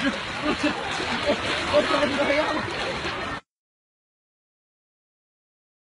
我去，我我怎么这样了？